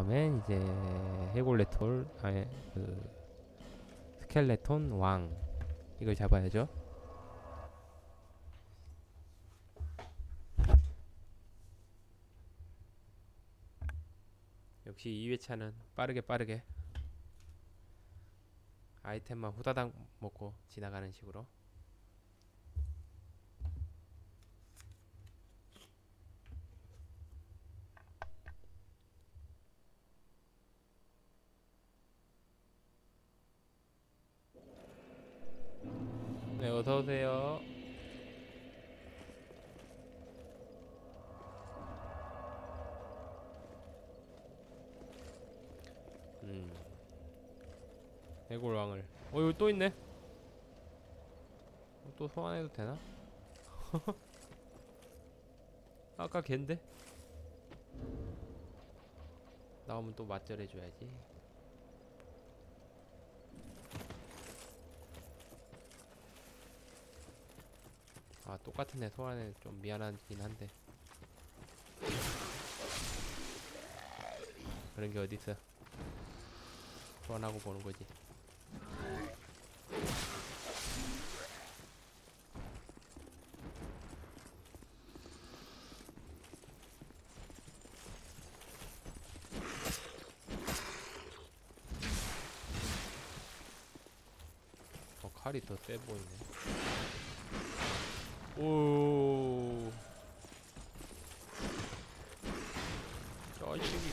다음에 이제 해골레톨 아니 그 스켈레톤 왕 이걸 잡아야죠. 역시 2회차는 빠르게 빠르게 아이템만 후다닥 먹고 지나가는 식으로 어서 오세요. 음. 해골왕을. 어 여기 또 있네. 어, 또 소환해도 되나? 아까 걘데? 나오면 또 맞절해줘야지. 아 똑같은 애 소환해. 좀 미안하긴 한데. 그런 게 어딨어. 소환하고 보는 거지. 어 칼이 더 세 보이네 오. 자식이.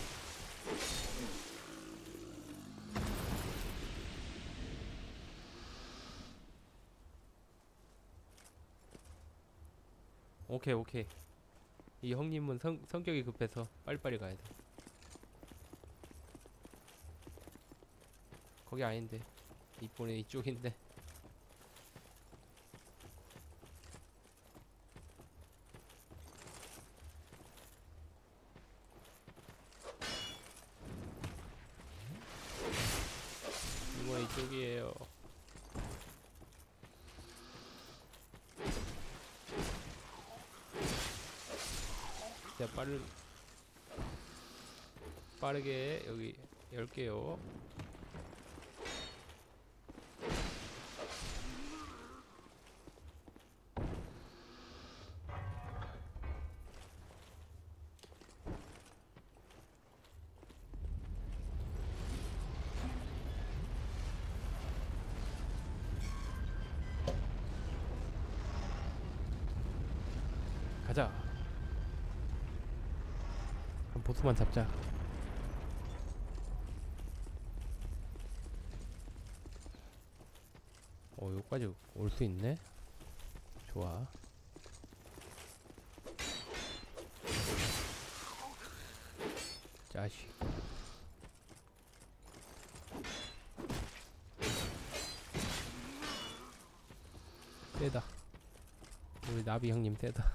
오케이 오케이. 이 형님은 성, 성격이 급해서 빨리빨리 가야 돼. 거기 아닌데. 이번에 이쪽인데. 이번 이쪽이에요. 자 빠르 빠르게 여기 열게요. 가자. 그럼 보스만 잡자. 어, 수 있네? 좋아. 자식. 세다. 우리 나비 형님 세다.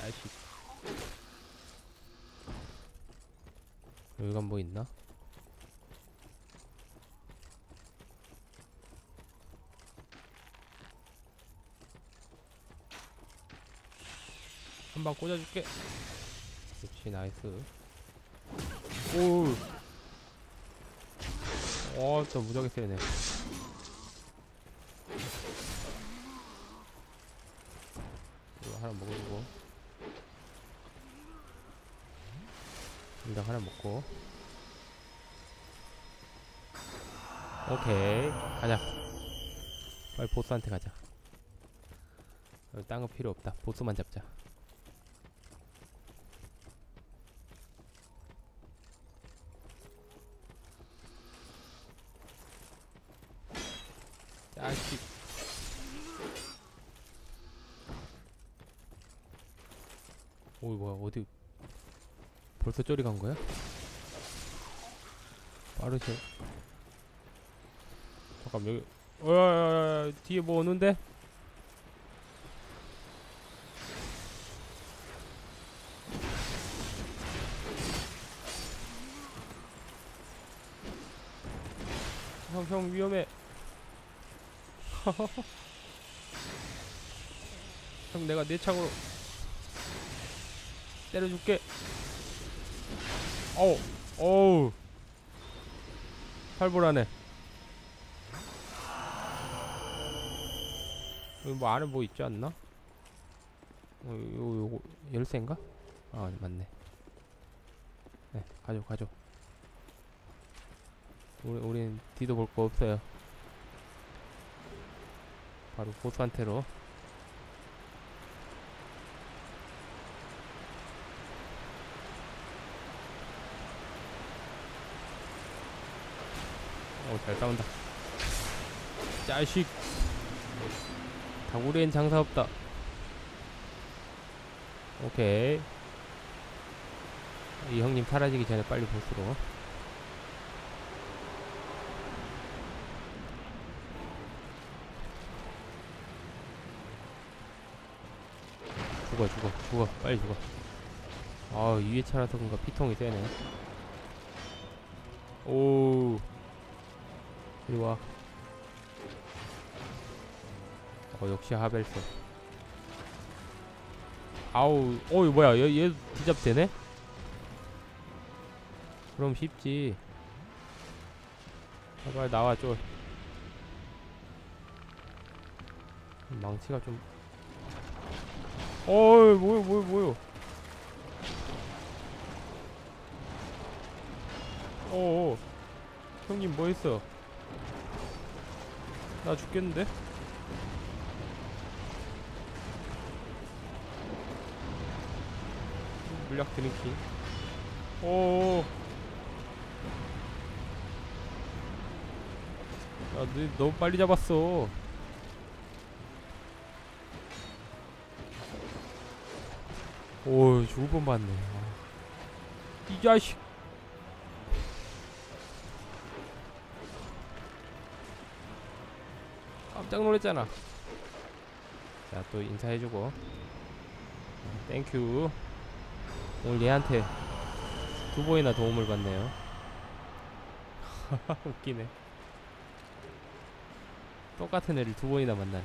야식. 여기가 뭐 있나? 한 방 꽂아줄게. 그렇지 나이스. 오. 어, 저 무적이 세네. 이거 하나 먹어주고. 일단 하나 먹고. 오케이. 가자. 빨리 보스한테 가자. 어, 딴거 필요 없다. 보스만 잡자. 자식. 오이 뭐야 어디 벌써 저리 간 거야? 빠르셔. 잠깐 여기. 어야야야 뒤에 뭐 오는데? 형, 형 위험해. 형 내가 내 창으로 때려줄게 어우 어우. 팔불하네 여기 뭐 안에 뭐 있지 않나? 어, 요거 요거 열쇠인가? 아 맞네. 네 가져 가져 우리 우린 뒤도 볼 거 없어요. 바로 보스한테로 어잘 싸운다. 자식. 다구리엔 장사 없다. 오케이. 이 형님 사라지기 전에 빨리 보스로. 죽어 죽어 죽어. 빨리 죽어. 아 위에 차라서 그런가 피통이 세네. 오 이리 와. 어 역시 하벨스. 아우, 어 이거 뭐야? 얘, 얘 디잡 되네? 그럼 쉽지. 제발 나와 쫄. 망치가 좀. 어이 뭐요 뭐요 뭐요. 어어. 형님 뭐 했어? 나 죽겠는데? 물약 드링킹 오. 야, 너 너무 빨리 잡았어. 오, 죽을 뻔 봤네. 아. 이 자식. 깜짝 놀랐잖아. 자, 또 인사해주고. Thank you. 오늘 얘한테 두 번이나 도움을 받네요. 웃기네. 똑같은 애를 두 번이나 만나네.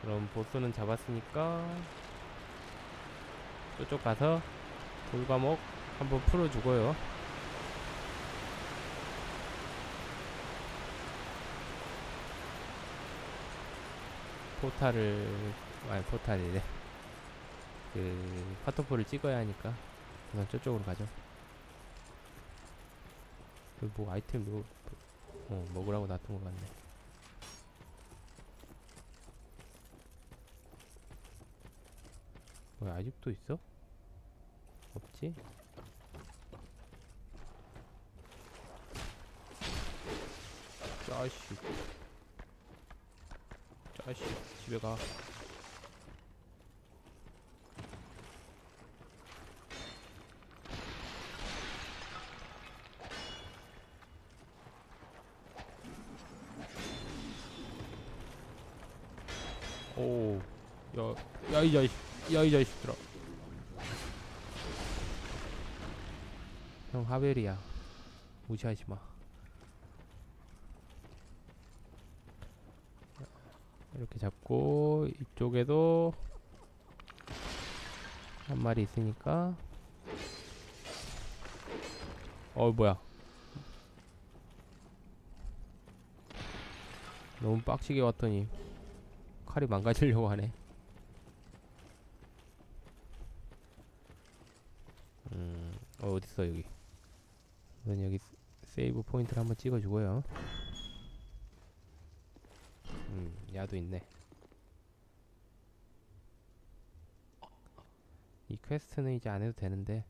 그럼 보스는 잡았으니까 저쪽 가서 돌과목 한번 풀어주고요. 포탈을 아니 포탈이래 그 파토포를 찍어야 하니까 우선 저쪽으로 가죠 여기 뭐 아이템 이거 어 먹으라고 놔둔 것 같네 왜 아직도 있어? 없지? 자 식 자식 집에 가 오, 야, 야, 이 자식, 야, 이 자식들아. 형, 하벨이야. 무시하지 마. 이렇게 잡고, 이쪽에도 한 마리 있으니까. 어, 뭐야. 너무 빡치게 왔더니 칼이 망가지려고 하네. 음, 어, 어딨어, 여기. 우선 여기 스- save point를 한번 찍어주고요. 음, 야도 있네. 이 quest는 이제 안 해도 되는데.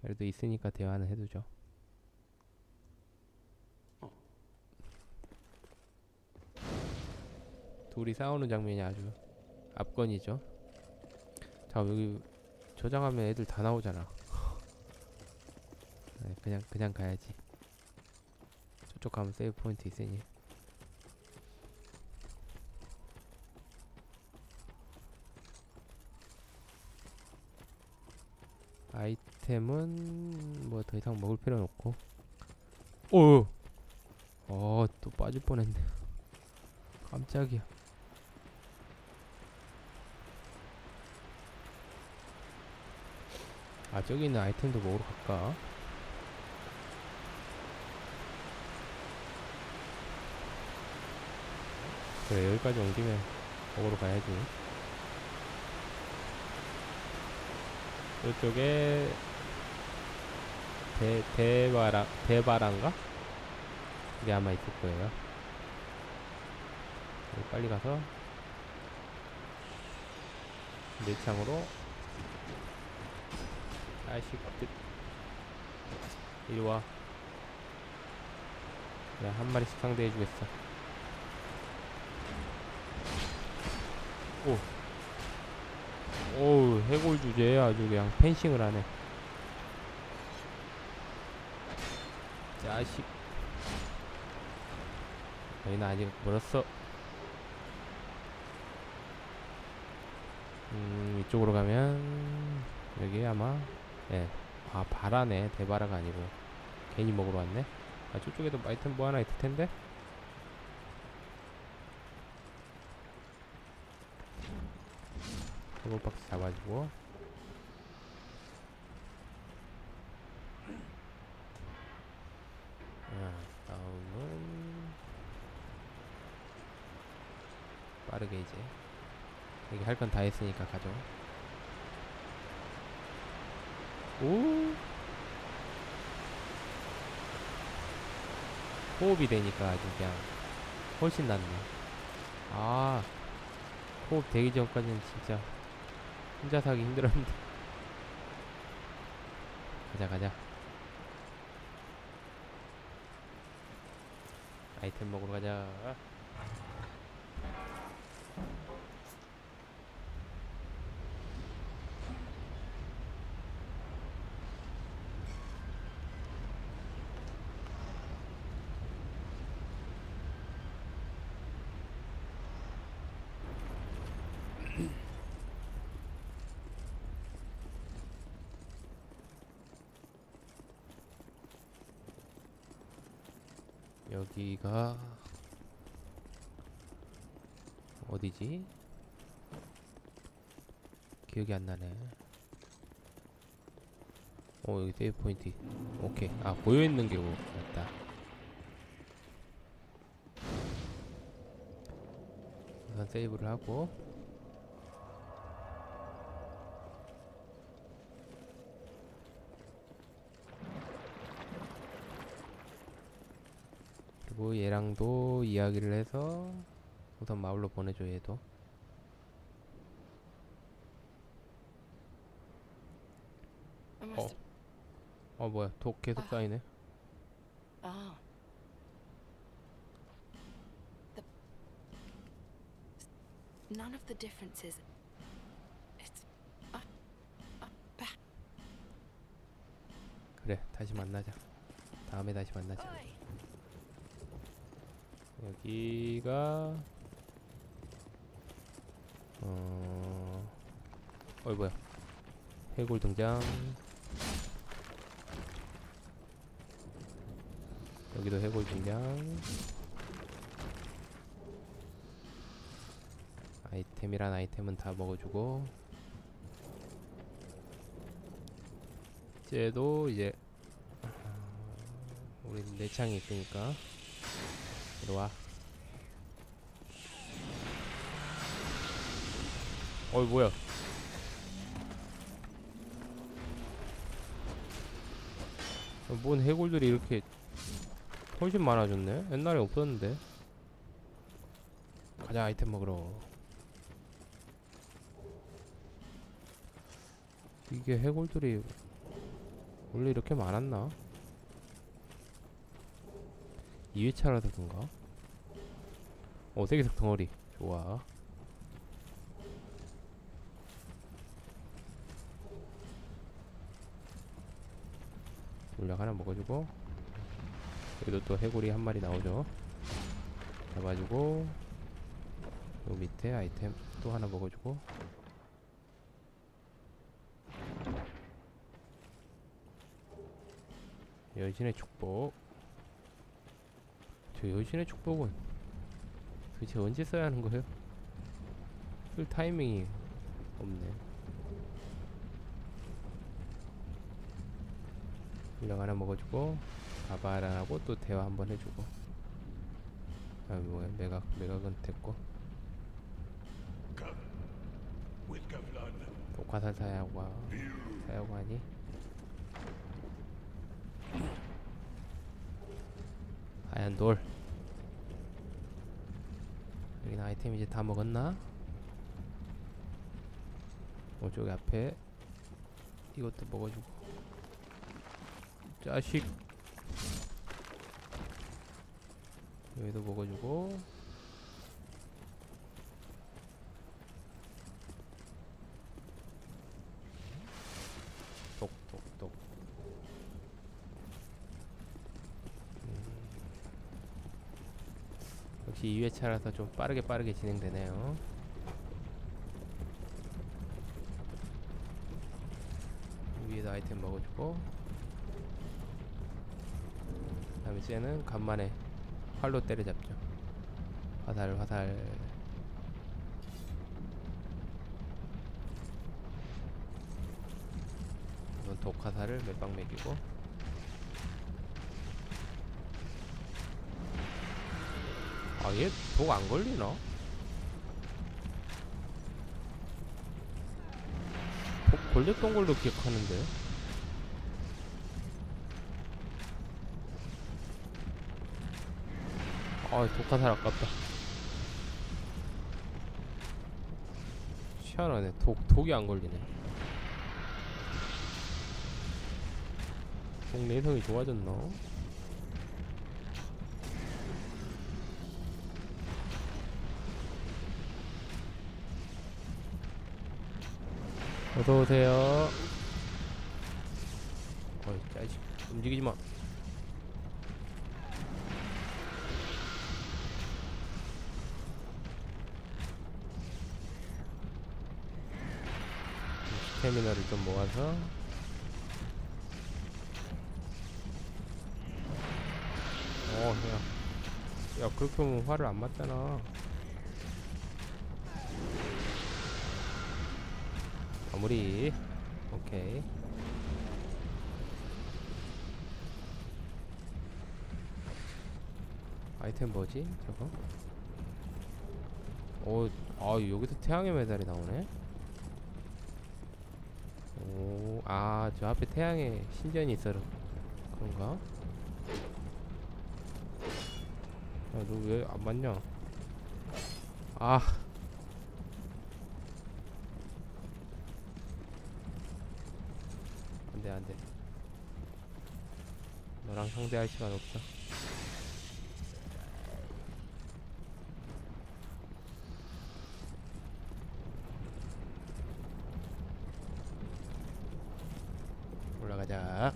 그래도 있으니까 대화는 해두죠. 둘이 싸우는 장면이 아주 압권이죠. 자 여기 저장하면 애들 다 나오잖아. 네, 그냥 그냥 가야지. 저쪽 가면 세이브 포인트 있으니. 아이템은 뭐 더 이상 먹을 필요는 없고. 오. 어, 또 빠질 뻔했네. 깜짝이야. 아 저기 있는 아이템도 먹으러 갈까? 그래 여기까지 온 김에 먹으러 가야지. 이쪽에 대 대바라 대바란가? 그게 아마 있을 거예요. 빨리 가서 내 창으로 아이씨들 이리 와. 내가 한 마리씩 상대해 주겠어. 오. 오, 해골 주제에 아주 그냥 펜싱을 하네. 자식. 여기는 아직 멀었어. 음, 이쪽으로 가면, 여기 아마, 예. 아, 바라네. 대바라가 아니고. 괜히 먹으러 왔네. 아, 저쪽에도 아이템 뭐 하나 있을 텐데? 해골 박스 잡아주고. 아, 다음은 빠르게 이제 여기 할 건 다 했으니까 가죠. 오 호흡이 되니까 아주 그냥 훨씬 낫네. 아 호흡 되기 전까지는 진짜 혼자 사기 힘들었는데. 가자 가자. 아이템 먹으러 가자. 여기가 어디지? 기억이 안 나네. 어 여기 세이브 포인트. 오케이. 아 보여 있는 게 맞다. 우선 세이브를 하고 그리고 얘랑도 이야기를 해서 우선 마을로 보내줘 얘도 must 어 뭐야 독 계속 아. 쌓이네 Ah. The none of the differences. It's up, up, back. 그래 다시 만나자 다음에 다시 만나자. 여기가 어 어이 뭐야. 해골 등장. 여기도 해골 등장. 아이템이란 아이템은 다 먹어주고. 쟤도 이제 우리 내창이 있으니까. 이리 와. 어이 뭐야? 어, 뭔 해골들이 이렇게 훨씬 많아졌네? 옛날에 없었는데. 가자 아이템 먹으러. 이게 해골들이 원래 이렇게 많았나? 2회차라서 그런가? 어, 세계석 덩어리. 좋아. 물약 하나 먹어주고. 여기도 또 해골이 한 마리 나오죠. 잡아주고. 요 밑에 아이템 또 하나 먹어주고. 여신의 축복. 저 여신의 축복은 도대체 언제 써야 하는 거예요? 쓸 타이밍이 없네. 물량 하나 먹어주고 바바라하고 또 대화 한번 해주고. 아 뭐야 매각 매각은 됐고 독화살 사야고 사야고 하니. 하얀 돌. 여기는 아이템 이제 다 먹었나? 오쪽 앞에 이것도 먹어주고 자식. 여기도 먹어주고. 똑똑똑. 역시 2회차라서 좀 빠르게 빠르게 진행되네요. 위에다 아이템 먹어주고 쟤는 간만에 활로 때려잡죠. 화살 화살. 이건 독화살을 몇 방 먹이고. 아 얘 독 안 걸리나? 독 걸렸던 걸로 기억하는데 아 독화살 아깝다. 희한하네. 독, 독이 안 걸리네. 독 내성이 좋아졌나? 어서오세요. 어이 짜식 움직이지마 스태미너를 좀 모아서 어, 야, 야 그렇게 하면 화를 안 맞잖아. 마무리. 오케이. 아이템 뭐지? 저거? 어, 아 여기서 태양의 메달이 나오네. 오, 아, 저 앞에 태양의 신전이 있어 그런가? 야, 너 왜 안 맞냐? 아. 안 돼, 안 돼. 너랑 상대할 시간 없어. 올라가자.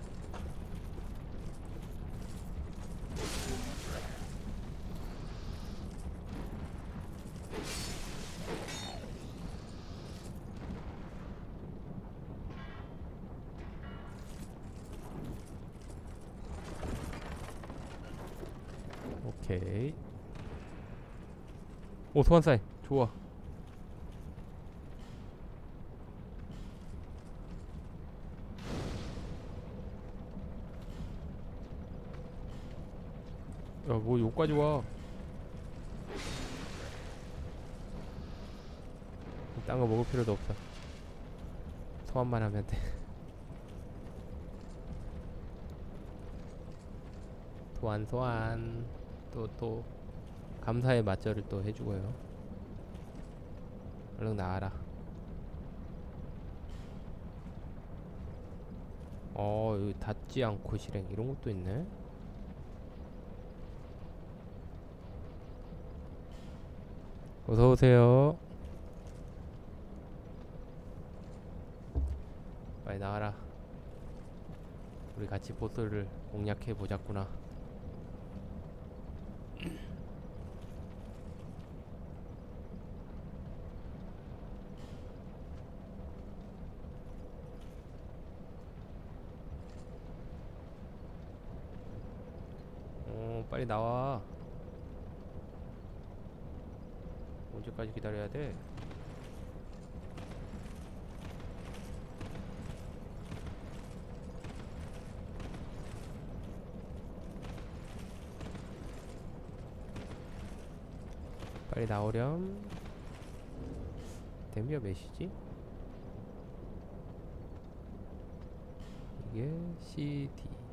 오케이. 오 소환사이 좋아. 야, 뭐 여기까지 와. 딴거 먹을 필요도 없어. 소환만 하면 돼. 소환 소환. 또 또 감사의 맞절을 또 해주고요. 얼른 나와라. 어, 여기 닿지 않고 실행 이런 것도 있네. 어서 오세요. 빨리 나와라. 우리 같이 보스를 공략해 보자꾸나. 어, 빨리 나와. 언제까지 기다려야 돼? 빨리 나오렴. 댐비가 몇이지? 이게 CD.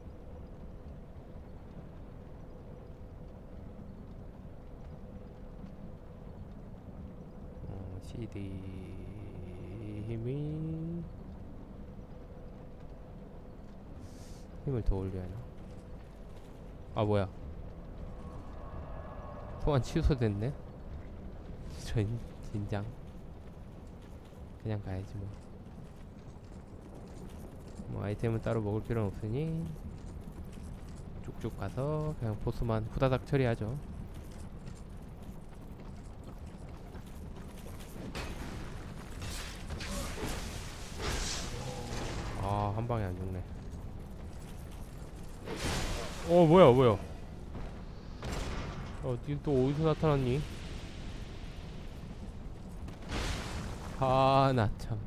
힘이 힘을 더 올려야 하나? 아 뭐야? 소환 취소됐네. 전 진장. 그냥 가야지 뭐. 뭐 아이템은 따로 먹을 필요는 없으니 쭉쭉 가서 그냥 보스만 후다닥 처리하죠. 아, 한 방에 안 죽네. 어, 뭐야, 뭐야. 어, 니또 어디서 나타났니? 아, 나 참.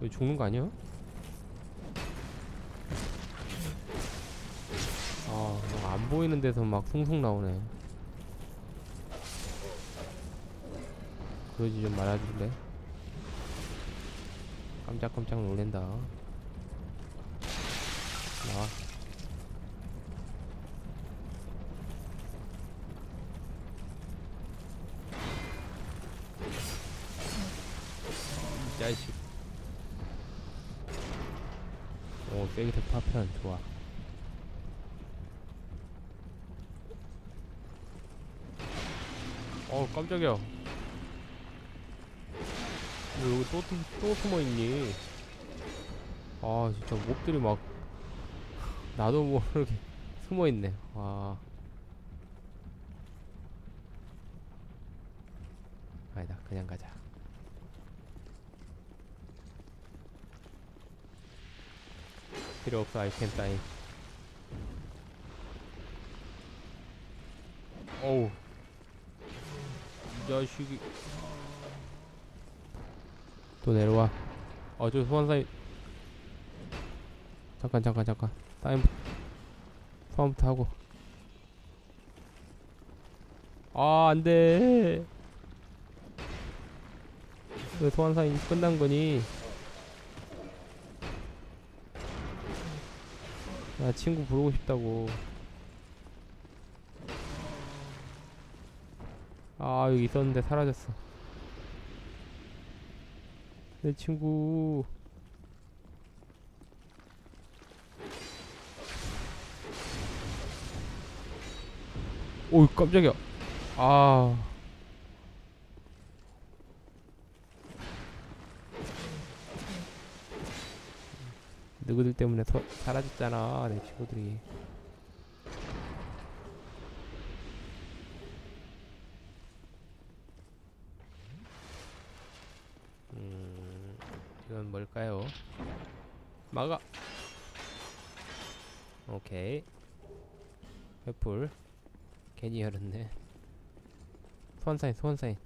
왜 죽는 거 아니야? 아, 막안 보이는 데서 막 숭숭 나오네. 그러지 좀 말아줄래? 깜짝깜짝 놀랜다. 나와. 좋아. 어, 깜짝이야. 왜 여기 또, 또, 또 숨어있니? 아, 진짜 몹들이 막, 나도 모르게 숨어있네. 와. 아니다, 그냥 가자. 필요 없어, 아이템 따위. 어우. 이 자식이. 또 내려와. 어, 저 소환사이. 잠깐, 잠깐, 잠깐. 타임. 소환부터 하고. 아, 안 돼. 왜 소환사이 끝난 거니? 나 친구 부르고 싶다고. 아, 여기 있었는데 사라졌어. 내 친구. 오, 깜짝이야. 아. 누구들 때문에 서, 사라졌잖아, 내 친구들이. 음, 이건 뭘까요? 막아. 오케이. 횃불. 괜히 열었네. 소환사인, 소환사인.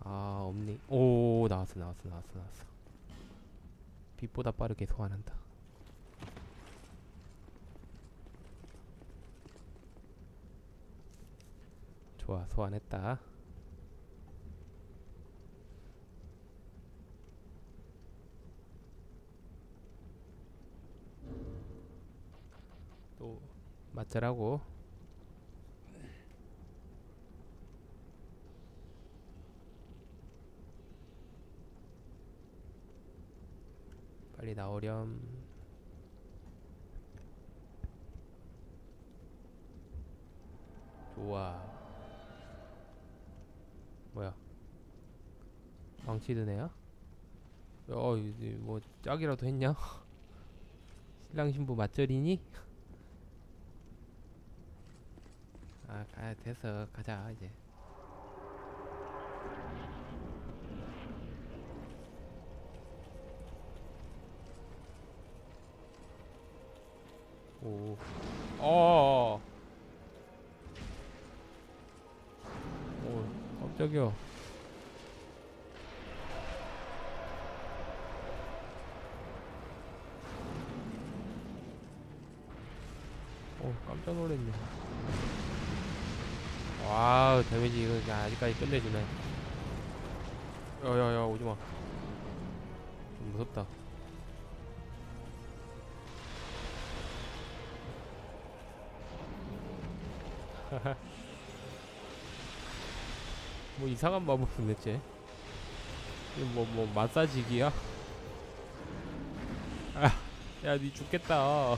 아, 없니? 오, 나왔어, 나왔어, 나왔어, 나왔어. 빛보다 빠르게 소환한다. 좋아, 소환했다. 또 맞자라고. 빨리 나오렴. 좋아. 뭐야? 망치 든 애야? 어, 이제 뭐 짝이라도 했냐? 신랑 신부 맞절이니? 아, 아 됐어. 가자 이제. 깜짝이야. 어, 깜짝 놀랐네. 와우, 데미지 이거 아직까지 끝내주네. 야야야, 오지마. 좀 무섭다. 뭐 이상한 마법은 대체? 이거 뭐, 뭐, 마사지기야? 아, 야, 니 죽겠다.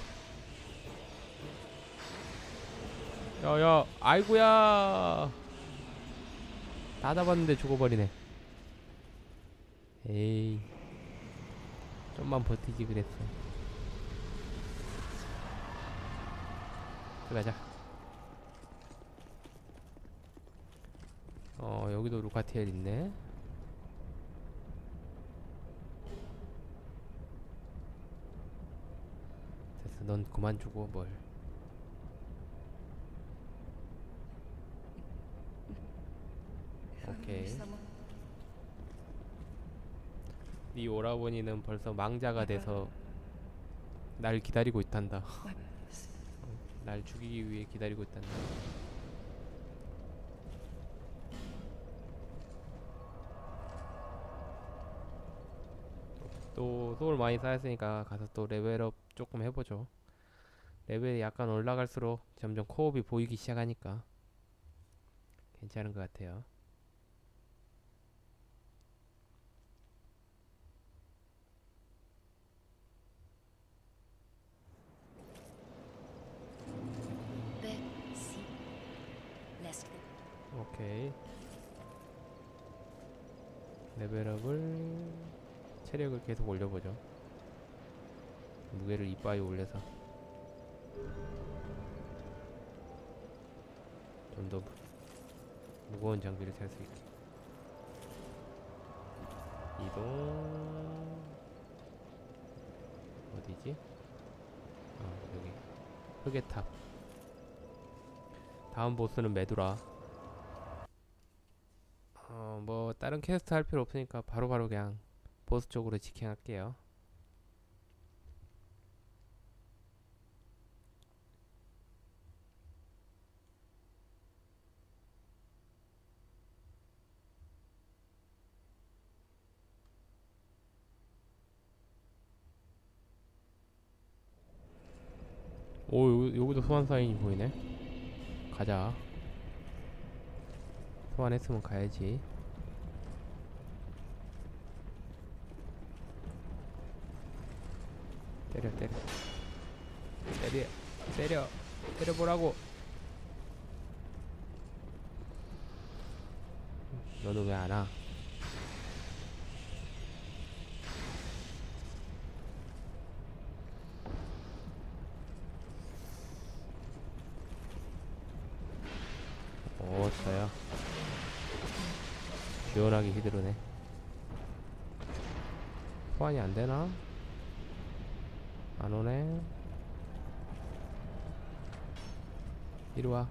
야, 야, 아이고야. 다 잡았는데 죽어버리네. 에이. 좀만 버티지 그랬어. 들어가자. 루카티엘 있네. 됐어, 넌 그만 주고 뭘. 오케이. 네 오라버니는 벌써 망자가 돼서 날 기다리고 있단다. 어, 날 죽이기 위해 기다리고 있단다. 또 소울 많이 쌓였으니까 가서 또 레벨업 조금 해보죠. 레벨이 약간 올라갈수록 점점 코업이 보이기 시작하니까 괜찮은 것 같아요. 오케이. 레벨업을 체력을 계속 올려보죠. 무게를 이빠이 올려서 좀 더 무거운 장비를 살 수 있게. 이동 어디지? 아 여기 흑의 탑. 다음 보스는 메두라. 어, 뭐 다른 퀘스트 할 필요 없으니까 바로바로 그냥 보스 쪽으로 직행할게요. 오, 여기, 여기도 소환 사인이 보이네. 가자. 소환했으면 가야지. 때려 때려 때려 때려 때려보라고 너는 왜 안 와? 오, 저요. 시원하게 휘두르네. 소환이 안 되나? 안 오네. 이리 와.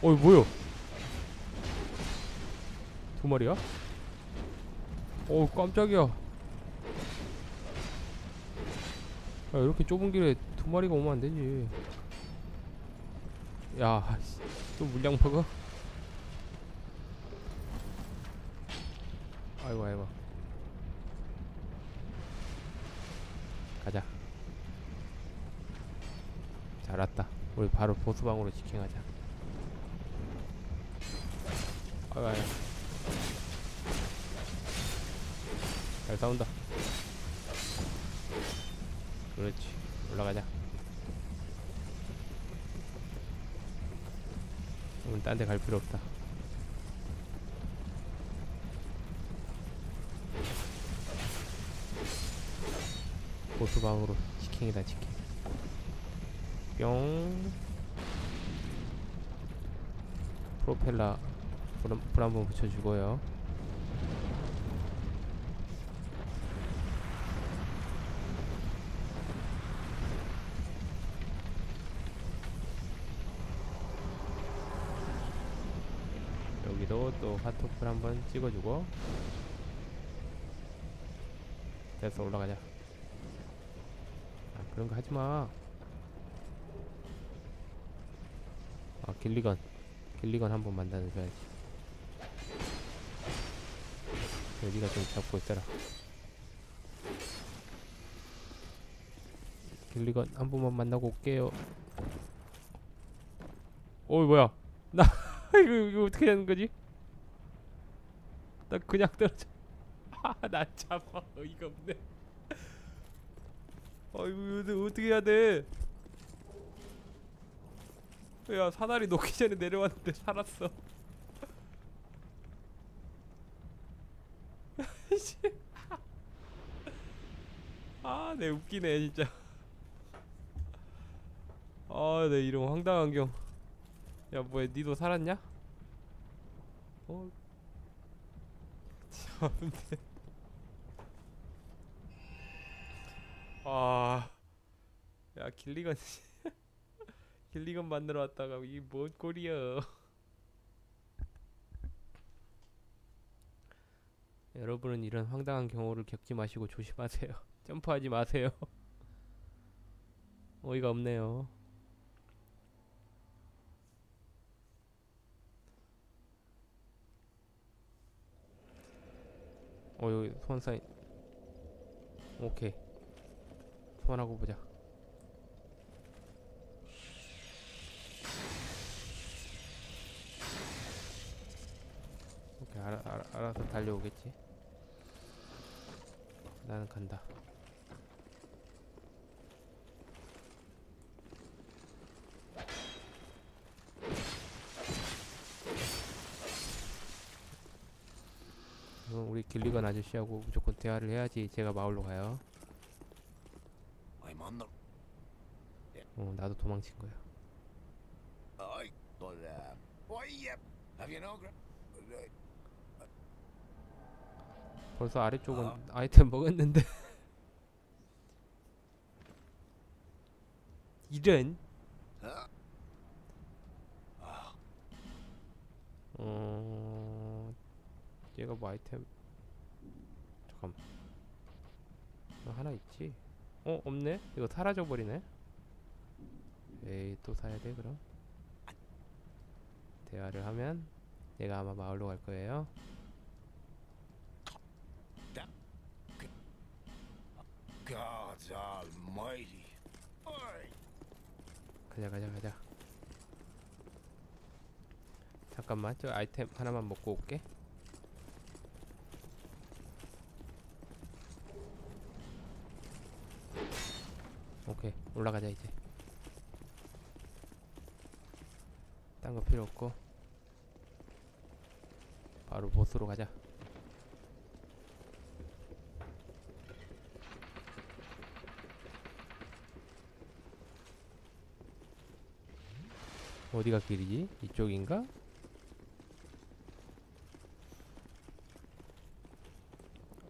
어이 뭐야? 두 마리야? 어우 깜짝이야. 야, 이렇게 좁은 길에 두 마리가 오면 안 되지. 야, 씨, 또 물량 먹어? 아이고, 아이고. 가자. 잘 왔다. 우리 바로 보스방으로 직행하자. 아이고. 잘 싸운다. 그렇지. 올라가자. 오늘 딴 데 갈 필요 없다. 보스방으로 치킨이다 치킨. 앰플 한번 붙여주고요. 여기도 또 핫토플 한번 찍어주고. 됐어 올라가자. 아 그런거 하지마. 아 길리건. 길리건 한번 만나줘야지. 여기가 좀 잡고 있더라 길리건 한 번만 만나고 올게요 어이 뭐야 나 이거 이거 어떻게 되는 거지? 나 그냥 떨어져. 아나 잡아 어이가 없네. 아이고 이거 어떻게 해야 돼? 야 사다리 놓기 전에 내려왔는데 살았어. 씨. 아, 내 웃기네 진짜. 아, 내 이런 황당한 경. 야 뭐야 니도 살았냐? 어? 참네 아... 야 길리건 길리건 만들어 왔다가 이게 뭔 꼴이야 여러분은 이런 황당한 경우를 겪지 마시고 조심하세요 점프하지 마세요. 어이가 없네요. 어 여기 소환 사인. 오케이. 소환하고 보자. 오케이 알아, 알아, 알아서 달려오겠지? 나는 간다 그럼 우리 길리건 아저씨하고 무조건 대화를 해야지 제가 마을로 가요. The. 어, 나도 도망친 거야. No gra- uh, 벌써 아래쪽은 아. 아이템 먹었는데. 이런. Ah, 어, 얘가 뭐 아이템. 잠깐. 어, 하나 있지. 어, 없네. 이거 사라져 버리네. 에이, 또 사야 돼 그럼. 대화를 하면 얘가 아마 마을로 갈 거예요. 가자 가자 가자 잠깐만 저 아이템 하나만 먹고 올게 오케이 올라가자 이제. 딴 거 필요 없고. 바로 보스로 가자. 어디가 길이지? 이쪽인가?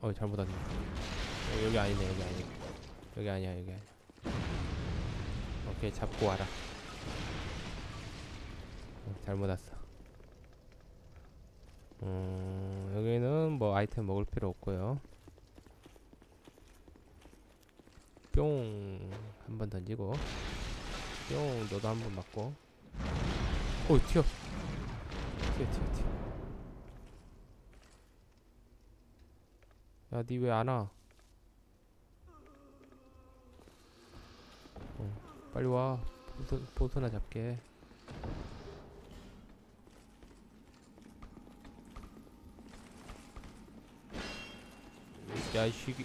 어 잘못 왔네. 어, 여기 아니네 여기 아니네. 여기 아니야 여기 아니야 오케이 잡고 와라. 어, 잘못 왔어. 음 여기는 뭐 아이템 먹을 필요 없고요. 뿅! 한 번 던지고. 뿅! 너도 한 번 맞고. 오 튀어! 튀어 튀어 튀어. 야니 왜 안 와? 빨리 와. 보스, 보스나 잡게. 야이 쉬기.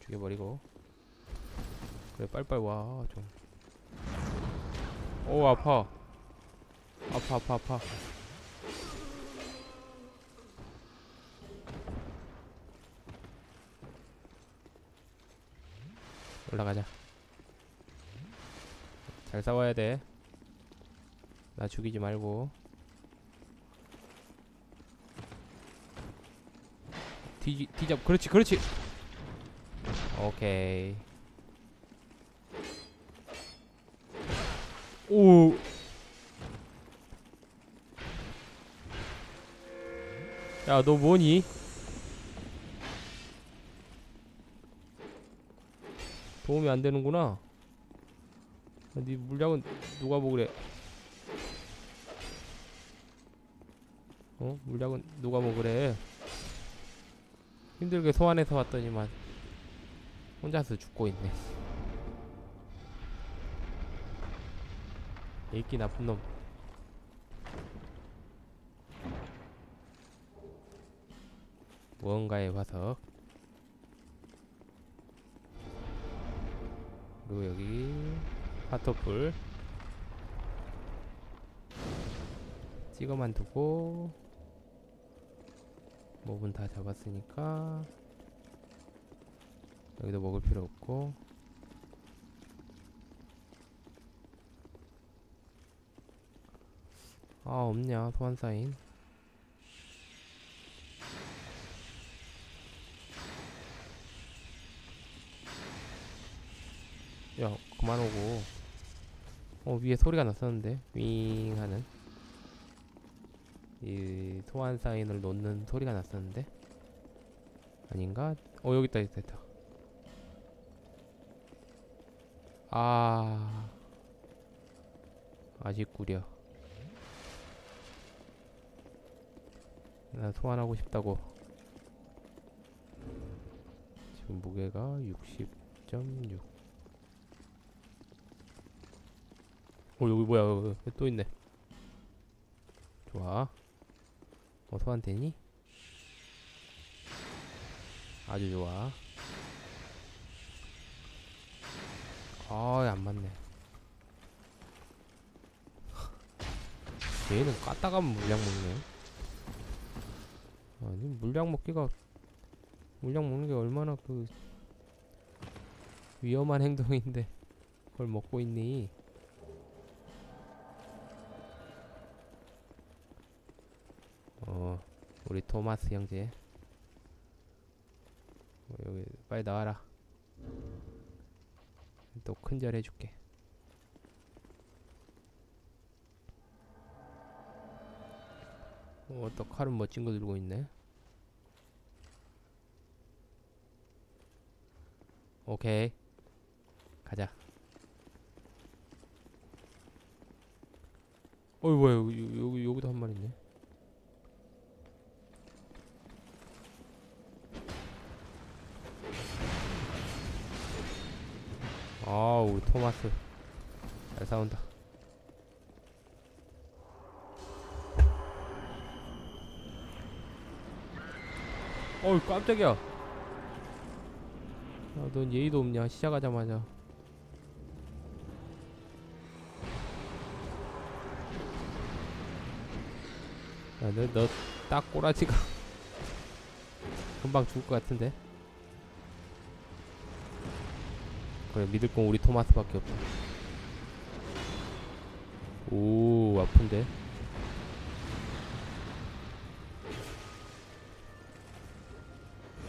죽여버리고. 그래 빨리빨리 와좀. 오 아파. 아파 아파 아파 올라가자. 잘 싸워야 돼 나 죽이지 말고. 뒤, 뒤잡 그렇지 그렇지. 오케이. 오. 야, 너 뭐니? 도움이 안 되는구나. 야, 네 물약은 누가 먹으래? 어? 물약은 누가 먹으래? 힘들게 소환해서 왔더니만 혼자서 죽고 있네. 읽기 나쁜 놈. 무언가의 화석. 그리고 여기 파토풀. 찍어만 두고 몹은 다 잡았으니까 여기도 먹을 필요 없고. 아 없냐 소환 사인 야 그만 오고. 어 위에 소리가 났었는데. 윙 하는. 이 소환 사인을 놓는 소리가 났었는데. 아닌가? 어 여기 있다 있다 있다. 아. 아직 구려. 나 소환하고 싶다고. 지금 무게가 60.6 어 여기 뭐야 여기, 또 있네. 좋아. 어 소환 되니? 아주 좋아. 아안 맞네. 얘는 까딱하면 물량 먹네. 아니 물량 먹기가 물량 먹는 게 얼마나 그 위험한 행동인데 그걸 먹고 있니? 어 우리 토마스 형제. 어, 여기 빨리 나와라. 또 큰절 해줄게. 어, 또 칼은 멋진 거 들고 있네? 오케이. 가자. 어이 뭐야. 여기, 여기 여기도 한 마리 있네 아 우리 토마스. 잘 싸운다. 어이 깜짝이야. 야, 넌 예의도 없냐? 시작하자마자. 야너너딱 꼬라지가 금방 죽을 것 같은데 그래 믿을 건 우리 토마스밖에 없다. 오 아픈데?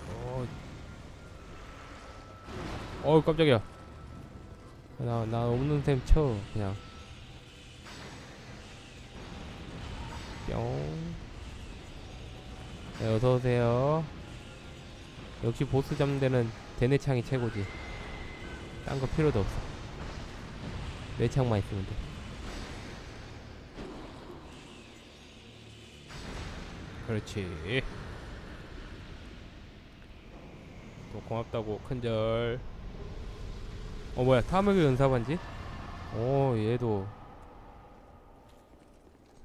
어, 어 깜짝이야. 나, 나 없는 셈쳐 그냥. 뿅. 네, 어서오세요. 역시 보스 잡는 데는 대내창이 최고지 딴 거 필요도 없어. 내 창만 있으면 돼. 그렇지. 또 고맙다고 큰절. 어 뭐야 탐욕의 연사반지? 오 얘도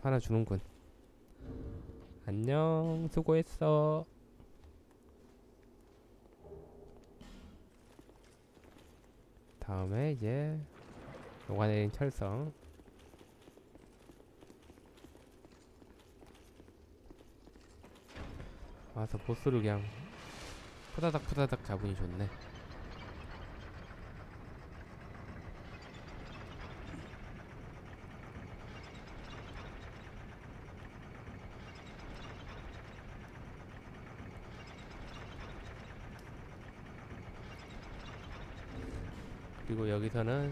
하나 주는군. 안녕 수고했어 다음에 이제 녹아내린 철성. 와서 보스를 그냥 푸다닥 푸다닥 잡으니 좋네 그리고 여기서는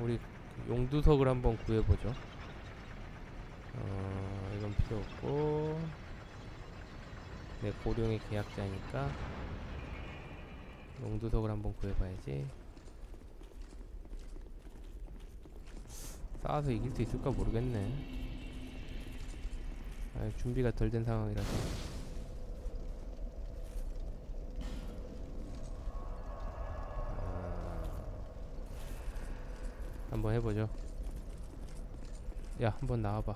우리 용두석을 한번 구해보죠. 어, 이건 필요 없고. 내 고령의 계약자니까 용두석을 한번 구해봐야지. 싸워서 이길 수 있을까 모르겠네. 아, 준비가 덜 된 상황이라서 한번 해보죠 야 한번 나와봐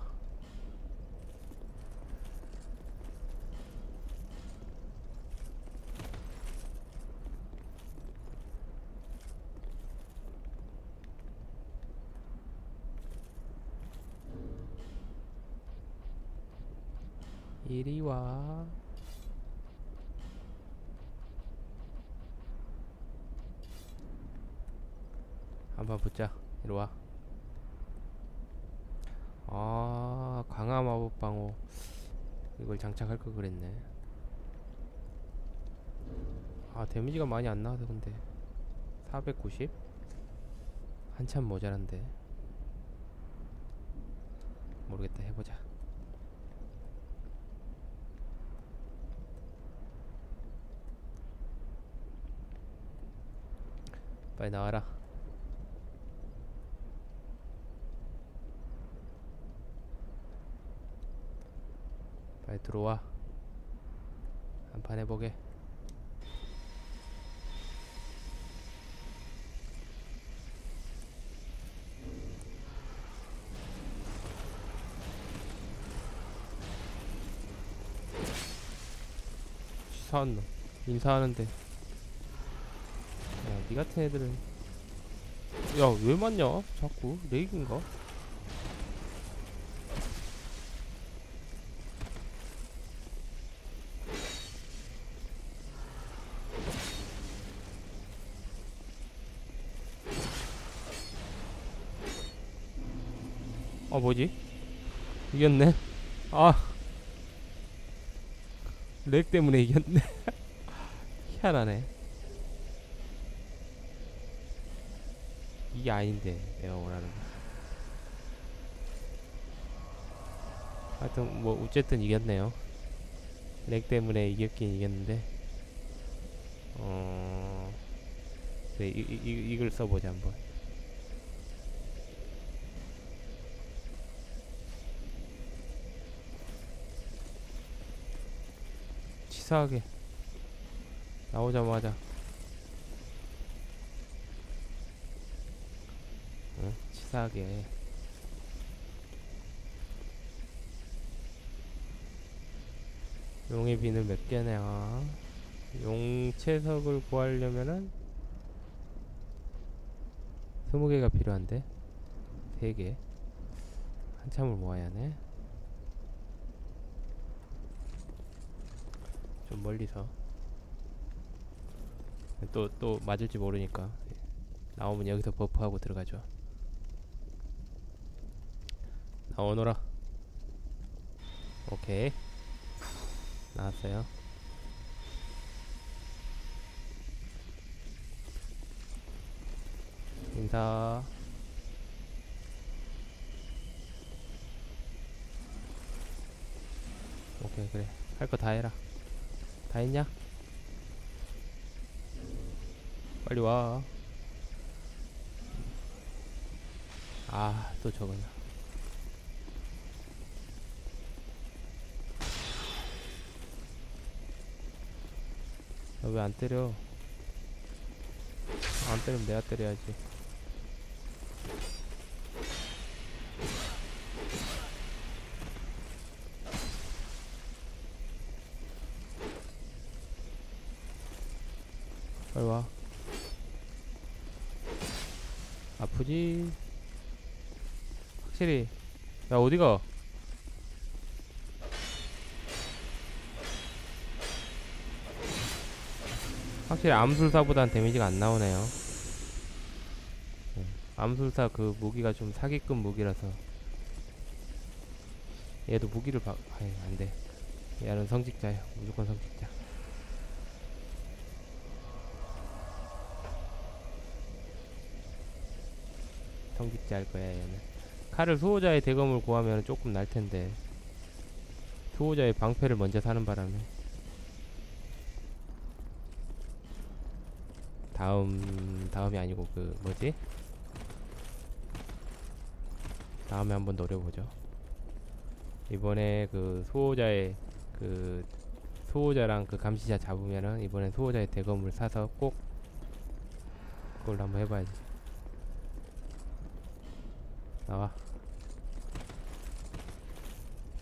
이리 와. 한번 붙자. 이리 와. 아, 방어. 이걸 장착할 걸 그랬네. 아, 데미지가 많이 안 나와서 근데 490? 한참 모자란데. 모르겠다. 해보자. 빨리 나와라. 빨리 들어와. 한판 해보게. 치사한 놈. 인사하는데. 야, 니 같은 애들은 야, 왜 맞냐? 자꾸 렉인가? 아, 뭐지? 이겼네. 아. lag 때문에 이겼네. 희한하네. 이게 아닌데 내가 원하는 거. 하여튼 뭐 어쨌든 이겼네요. lag 때문에 이겼긴 이겼는데 어 그래 이, 이, 이, 이걸 써보자 한번. 치사하게 나오자마자. 응? 치사하게. 용의 비늘 몇 개냐? 용채석을 구하려면은 스무 개가 필요한데? 세개. 한참을 모아야 하네 좀 멀리서. 또 또 맞을지 모르니까 나오면 여기서 버프하고 들어가죠. 나오너라. 오케이. 나왔어요. 인사. 오케이 그래. 할 거 다 해라 다 했냐? 빨리 와. 아, 또 저거냐. 왜안 때려? 안 때리면 내가 때려야지. 빨리 와. 아프지? 확실히. 야, 어디가? 확실히 암술사보단 데미지가 안 나오네요. 네, 암술사 그 무기가 좀 사기급 무기라서. 얘도 무기를 봐, 아이, 안 돼. 얘는 성직자야. 무조건 성직자. 성직자 할 거야 얘는 칼을 수호자의 대검을 구하면 조금 날 텐데. 수호자의 방패를 먼저 사는 바람에. 다음 다음이 아니고 그 뭐지? 다음에 한번 노려보죠. 이번에 그 수호자의 그 수호자랑 그 감시자 잡으면은 이번엔 수호자의 대검을 사서 꼭 그걸로 한번 해봐야지. 나와.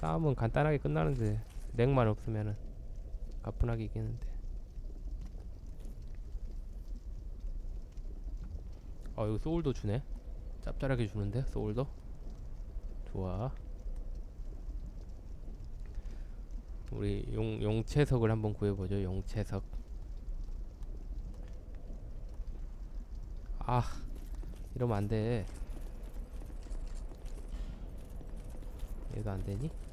싸움은 간단하게 끝나는데 렉만 없으면은 가뿐하게 이기는데. 아 이거 소울도 주네. 짭짤하게 주는데 소울도. 좋아. 우리 용 용채석을 한번 구해보죠. 용채석. 아 이러면 안 돼. 얘도 안 되니?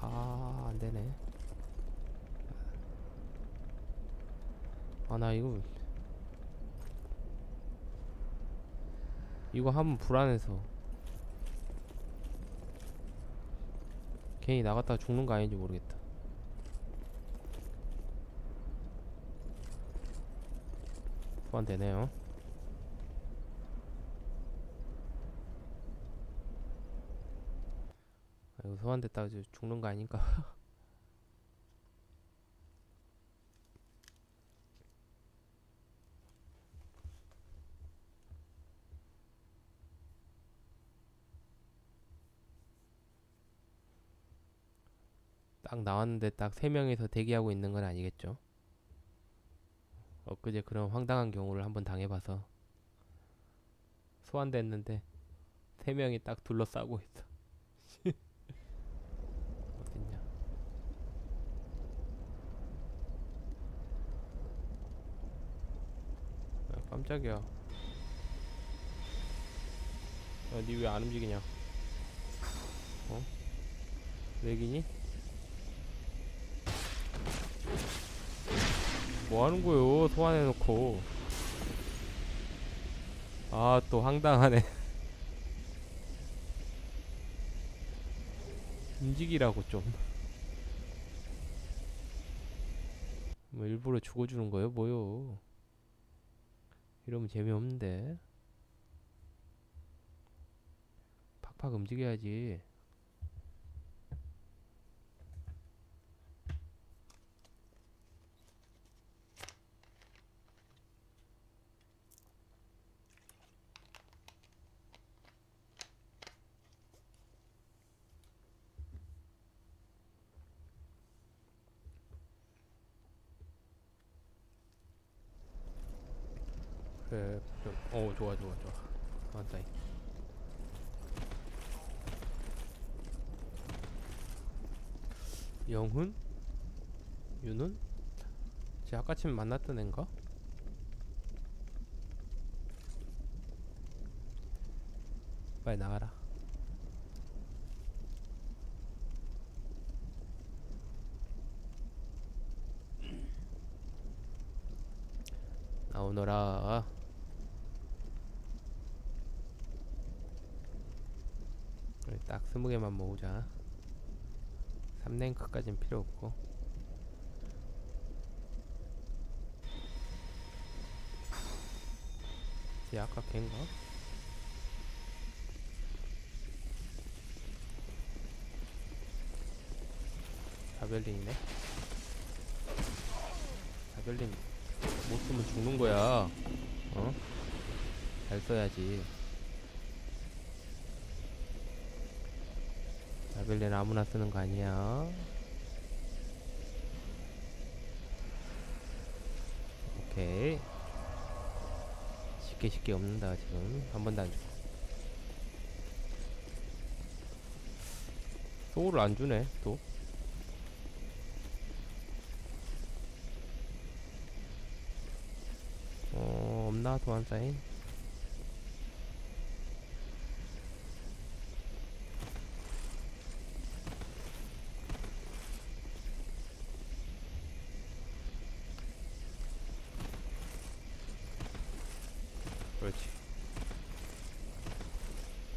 아, 안 되네. 아, 나 이거 이거 하면 불안해서 괜히 나갔다가 죽는 거 아닌지 모르겠다. 소환 되네요. 소환됐다가 죽는 거 아닌가? 딱 나왔는데 딱세 명이서 대기하고 있는 건 아니겠죠? 엊그제 그런 황당한 경우를 한번 당해봐서 소환됐는데 세 명이 딱 둘러싸고 있어. 어딨냐? 아, 깜짝이야. 야, 니 왜 안 움직이냐? 어? 렉이니? 뭐 하는 거요? 소환해놓고. 아, 또 황당하네. 움직이라고 좀. 뭐 일부러 죽어주는 거요? 뭐요? 이러면 재미없는데. 팍팍 움직여야지. 그래, 좀, 어, 좋아, 좋아, 좋아. 맞다. 영훈? 윤훈? 쟤 아까쯤 만났던 앤가? 빨리 나가라. 나오너라. 우리 딱 스무 개만 모으자. 3랭크까진 필요 없고. 쟤 아까 걘가? 자벨린이네. 자벨린 못 쓰면 죽는 거야. 어? 잘 써야지. 자벨린 아무나 쓰는 거 아니야. 오케이. 쉽게 쉽게 없는다 지금 한 번도 안 주고. 소울을 안 주네 또. 어 없나 도안 사인? 그렇지.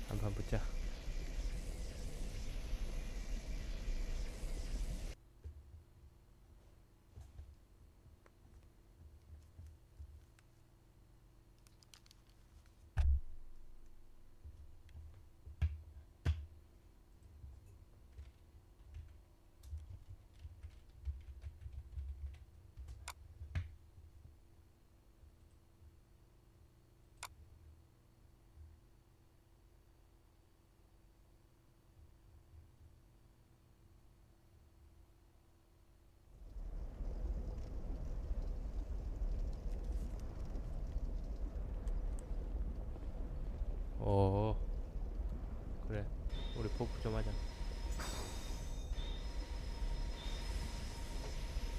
한판 붙자. 좀 하자.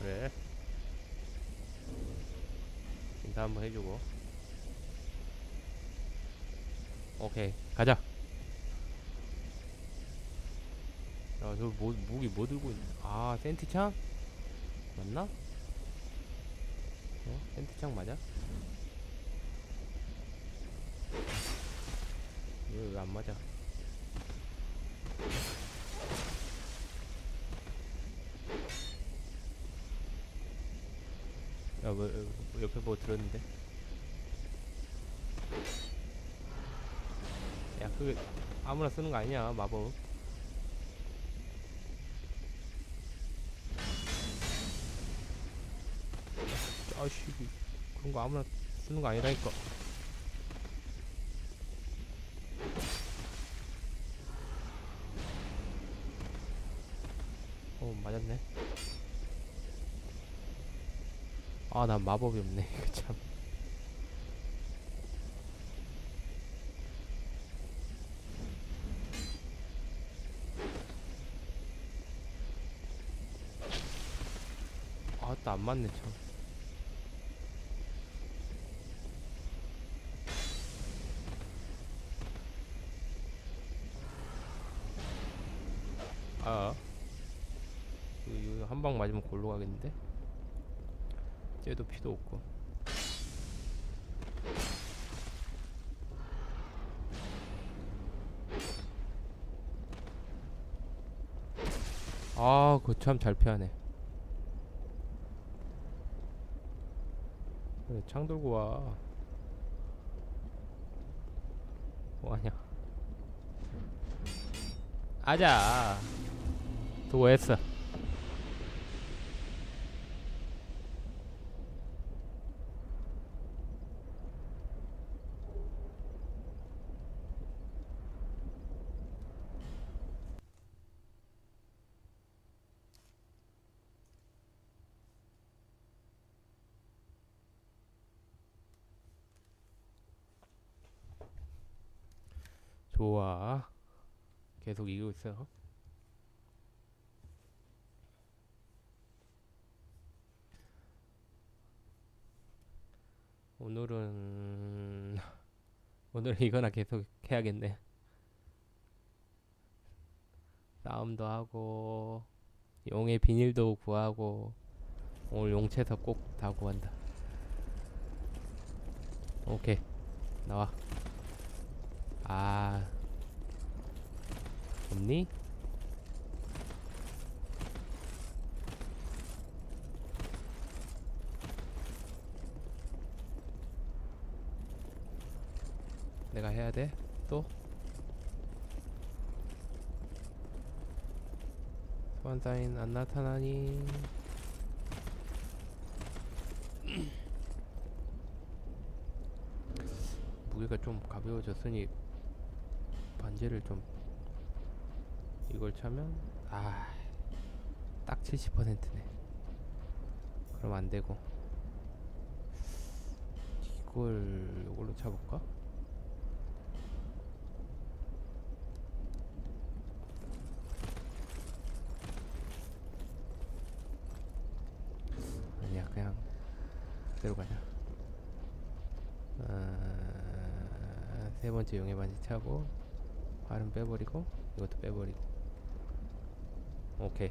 그래. 인사 한번 해주고. 오케이, 가자. 야, 저 뭐, 무기 뭐 들고 있냐? 아, 센티창? 맞나? 어? 센티창 맞아? 이거 왜안 맞아? 뭐, 어, 옆에 뭐 들었는데? 야, 그게 아무나 쓰는 거 아니야, 마법. 아씨, 그런 거 아무나 쓰는 거 아니라니까. 어, 맞았네. 아, 난 마법이 없네. 이거 참. 아, 또안 맞네, 참. 아. 이거 한방 맞으면 골로 가겠는데? 쟤도 피도 없고. 아, 그거 참 잘 피하네. 그래, 창 들고 와. 뭐하냐? 아자. 도했어. 좋아. 계속 이기고 있어. 오늘은 오늘은 이거나 계속 해야겠네. 싸움도 하고 용의 비닐도 구하고 오늘 용채서 꼭 다 구한다. 오케이 나와. 아 없니? 내가 해야 돼? 또? 소환 사인 안 나타나니? 무게가 좀 가벼워졌으니 반지를 좀 이걸 차면 아 딱 70%네. 그럼 안 되고. 이걸 이걸로 차볼까? 아니야 그냥 그대로 가자. 아, 세 번째 용의 반지 차고 발은 빼버리고 이것도 빼버리고 오케이.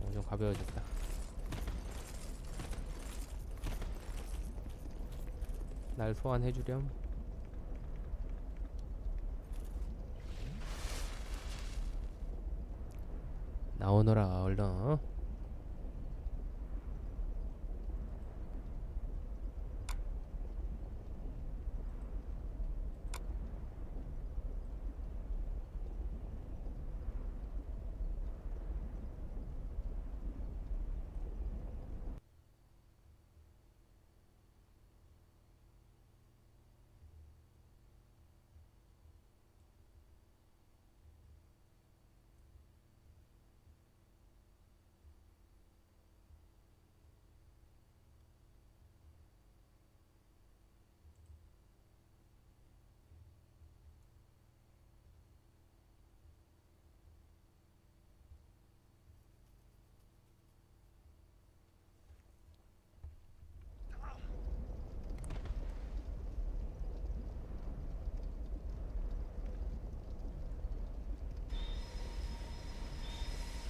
어, 좀 가벼워졌다. 날 소환해주렴. 나오너라 얼른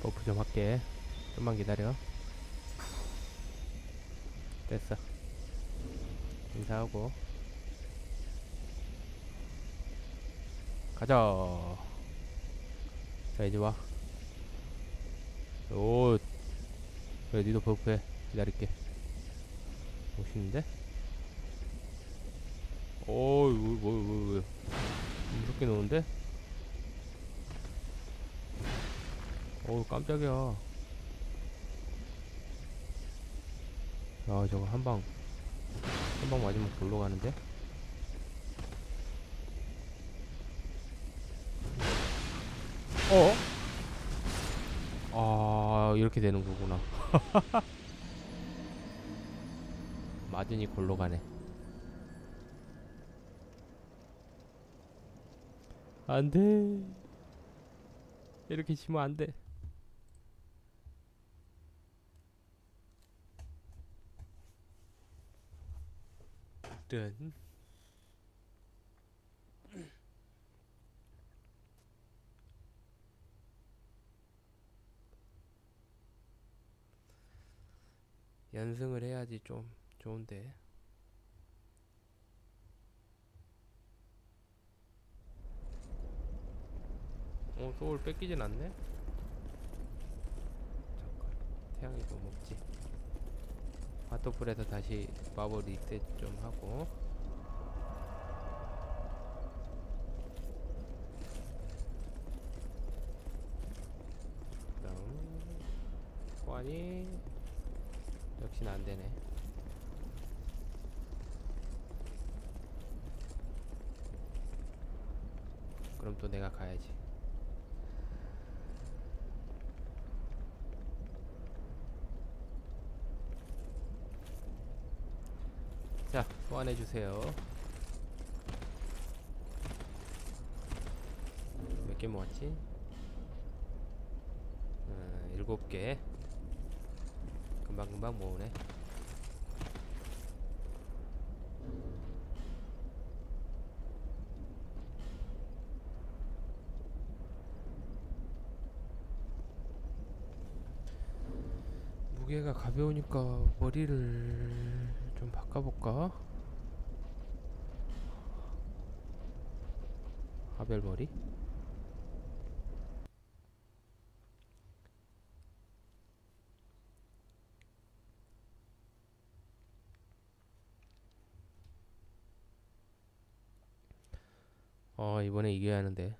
buff 좀 할게. 좀만 기다려. 됐어. 인사하고. 가자. 자 이제 와. 오, 그래 니도 buff해? 기다릴게. 멋있는데? 오이 뭐, 뭐, 뭐, 뭐. 무섭게 노는데? 어우 깜짝이야. 야 저거 한방 한 방 맞으면 골로 가는데? 어? 아 이렇게 되는 거구나. 맞으니 골로 가네. 안돼. 이렇게 치면 안돼 든. 연승을 해야지 좀 좋은데. 어 소울 뺏기진 않네? 잠깐 태양이 또 먹지 바토풀에서 다시 마법 리셋 좀 하고. 그다음 호환이 역시나 안되네. 그럼 또 내가 가야지 자 소환해주세요 몇 개 모았지? 음, 일곱 개 금방금방 모으네 무게가 가벼우니까 머리를 좀 바꿔볼까? 하벨 머리? 어 이번에 이겨야 하는데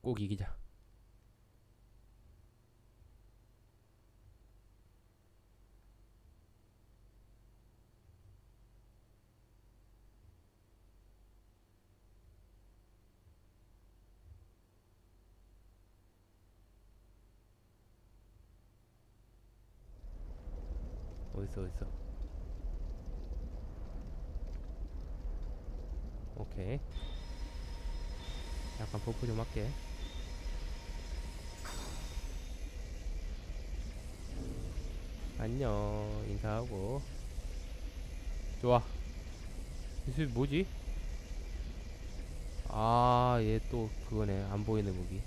꼭 이기자 어딨어 어딨어 오케이 약간 buff 좀 할게 안녕 인사하고 좋아 이 수비 뭐지? 아 얘 또 그거네 안 보이는 무기